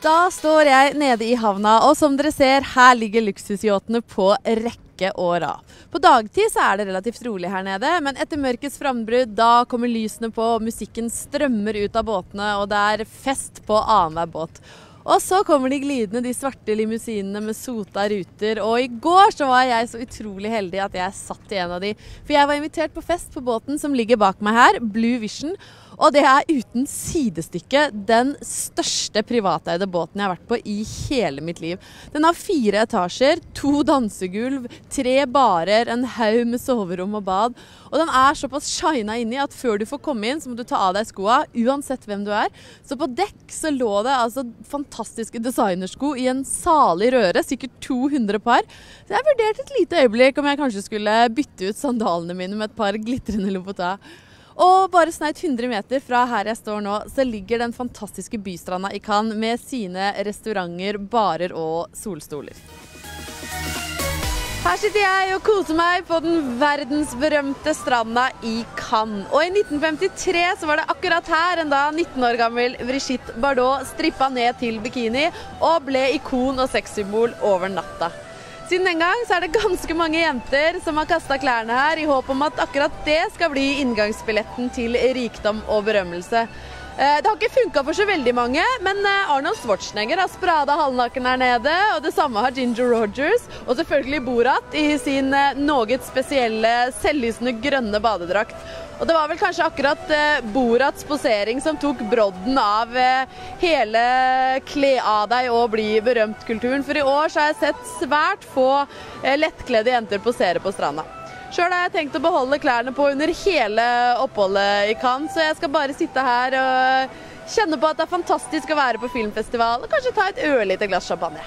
Da står jeg nede i havna, og som dere ser, her ligger luksusyachtene på rekke og rad. På dagtid så er det relativt rolig her nede, men etter mørkets frambrudd, da kommer lysene på, musikken strømmer ut av båtene, og det er fest på annenhver båt. Og så kommer de glidende, de svarte limousinene med sota ruter. Og i går så var jeg så utrolig heldig at jeg satt i en av de. For jeg var invitert på fest på båten som ligger bak meg her, Blue Vision. Og det er uten sidestykke den største privateide båten jeg har vært på i hele mitt liv. Den har fire etasjer, to dansegulv, tre barer, en haug med soverom og bad. Og den er såpass shina inni at før du får komme inn, så må du ta av deg skoa, uansett hvem du er. Så på dekk så lå det altså fantastiske designersko i en salig røre, sikkert 200 par. Så jeg vurderte et lite øyeblikk om jeg kanskje skulle bytte ut sandalene mine med et par glitrende Louboutin. Og bare snaut 100 meter fra her jeg står nå, så ligger den fantastiske bystranda i Cannes med sine restauranter, barer og solstoler. Her sitter jeg og koser meg på den verdensberømte stranda i Cannes. Og i 1953 så var det akkurat her en da 19 år gammel Brigitte Bardot strippa ned til bikini og ble ikon og sexsymbol over natta. Siden den gang så er det ganske mange jenter som har kasta klærne her i håp om at akkurat det skal bli inngangsbilletten til rikdom og berømmelse. Eh, det har ikke funka for så veldig mange, men eh, Arnold Schwarzenegger har sprada halvnaken her nede. Og det samme har Ginger Rogers, og selvfølgelig Borat i sin eh, noe spesielle, selvlysende grønne badedrakt. Og det var vel kanskje akkurat eh, Borats posering som tok brodden av eh, hele kle av deg og bli berømt-kulturen. For i år så har jeg sett svært få eh, lettkledde jenter posere på stranda. Sjøl har jeg tenkt å beholde klærne på under hele oppholdet i Cannes, så jeg skal bare sitte her og kjenne på at det er fantastisk å være på filmfestival og kanskje ta et ørlite glass champagne.